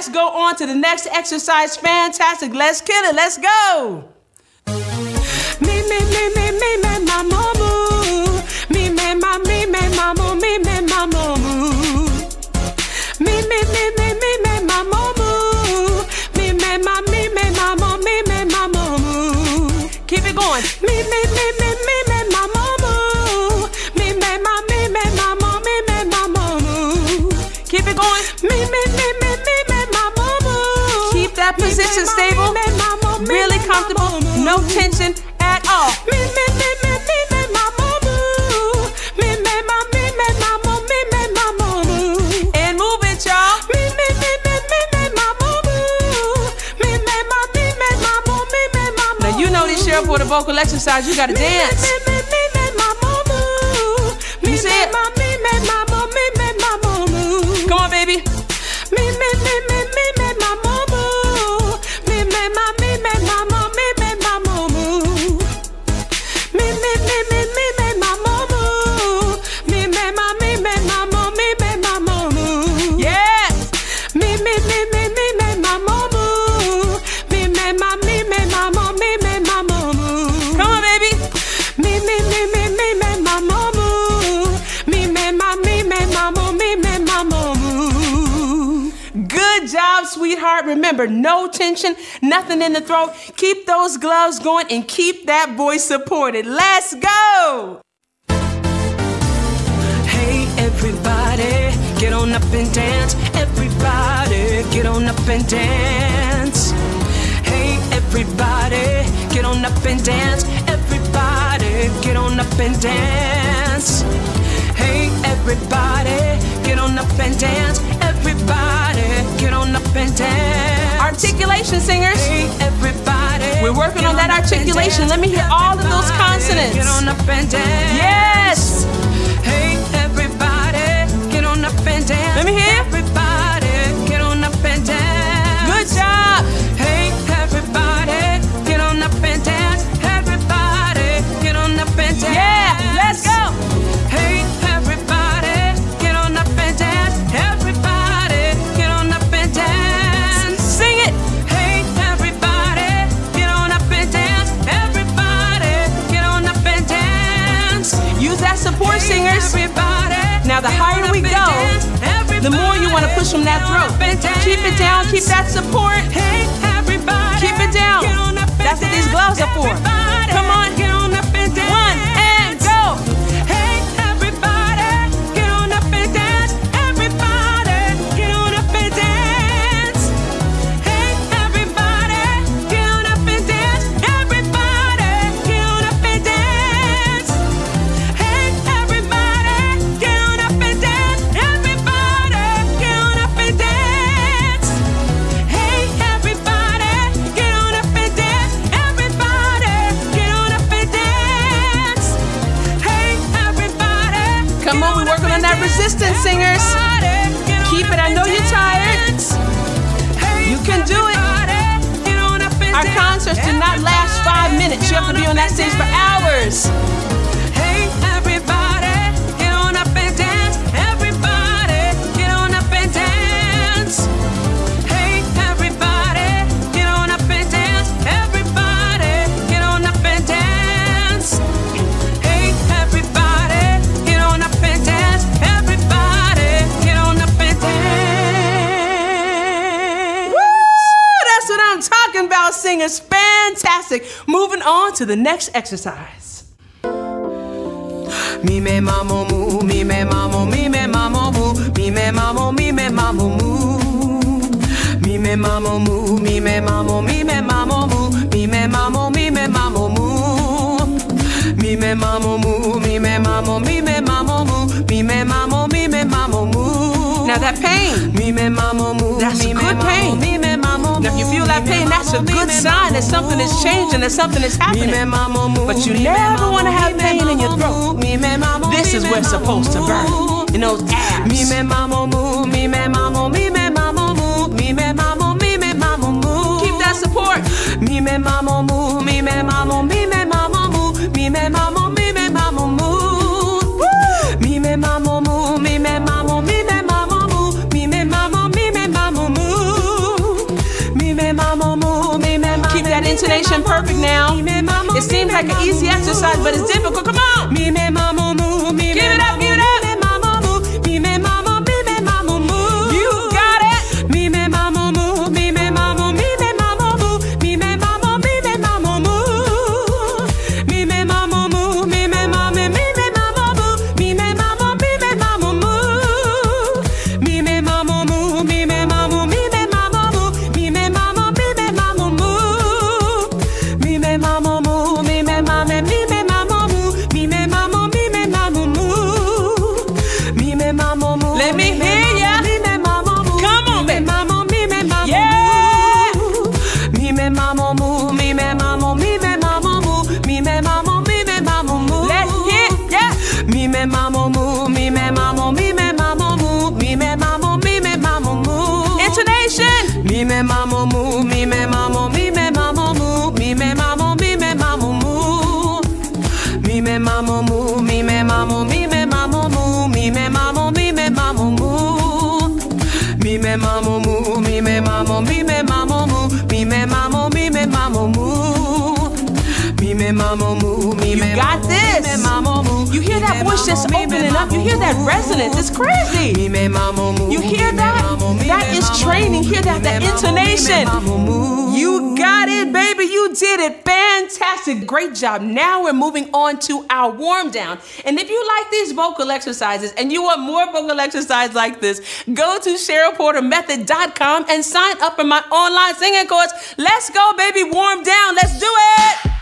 let's go on to the next exercise. Fantastic. Let's kill it. Let's go. Position stable. me, mamu, me, Really comfortable. No tension at all. And move it, y'all. Now you know this, Cheryl, for the vocal exercise. You gotta dance. Me, see it. ma, me, me, mamu, me, me, mamomu. Come on, baby. Sweetheart. Remember, no tension, nothing in the throat. Keep those gloves going and keep that voice supported. Let's go. Hey everybody, get on up and dance. Everybody, get on up and dance. Hey everybody, get on up and dance. Everybody, get on up and dance. Hey everybody, Articulation, singers. We're working on that articulation. Let me hear all of those consonants. Get on up and dance. Yes. Hey everybody, get on up and dance. Let me hear. That support, singers. Now, the higher we go, The more you want to push from that throat. Keep it down. Keep that support. Keep it down. That's what these gloves are for. Come on. One singers. Fantastic. Moving on to the next exercise. Mi me mamo mu, mi me mamo, mi me mamo mu, mi me mamo, mi me mamo mu. Mi me mamo mu, mi me mamo, mi me mamo mu, mi me mamo, mi me mamo mu. Mi me mamo mu, mi me mamo, mi me mamo mu, mi me mamo, mi me mamo mu. Now that pain. Mi me mamo mu, That's good pain. Mi me mamo Now, if you mu, feel that mi me pain, that's a good sign that something is changing, that something is happening. me But you never wanna have pain in your throat. mu, mi me mamo, This is where it's supposed to burn. In those abs. Mi me mamo mu, mi me mamo, mi me mamo mu, mi me mamo, mi me mamo mu. Keep that support. Mi me mamo mu, mi me mamo, me now. It seems like an easy exercise, but it's difficult. Come on. Give it me me me me. Me me me me me. Me me me me me. Me me me got this. Me me mama moo. You hear that voice just mama, me me opening up. You hear that resonance. It's crazy. me me mama moo. You hear that? That is training. Hear that? Me That me mama, me me intonation. You got it, baby. You did it. Fantastic. Great job. Now we're moving on to our warm down. And if you like these vocal exercises and you want more vocal exercise like this, go to CherylPorterMethod.com and sign up for my online singing course. Let's go, baby. Warm down. Let's do it.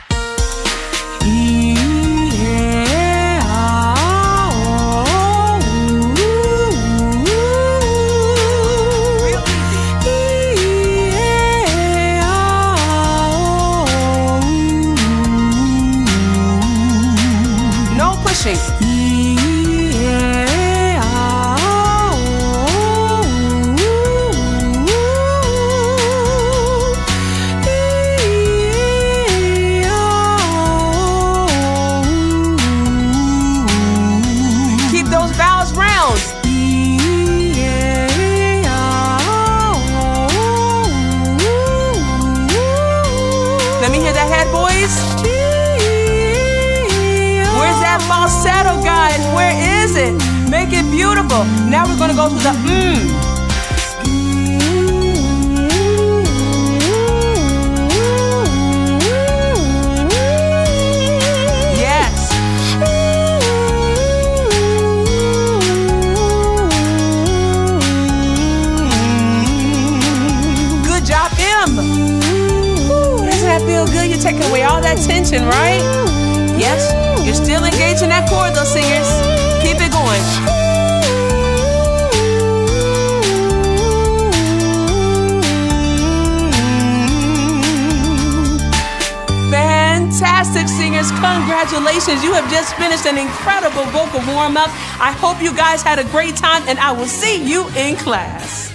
Head, boys. Where's that falsetto, guys? Where is it? Make it beautiful. Now we're gonna go to the mmm. Tension, right? Yes, you're still engaged in that chord, though, singers. Keep it going. Fantastic singers, congratulations. You have just finished an incredible vocal warm up. I hope you guys had a great time, and I will see you in class.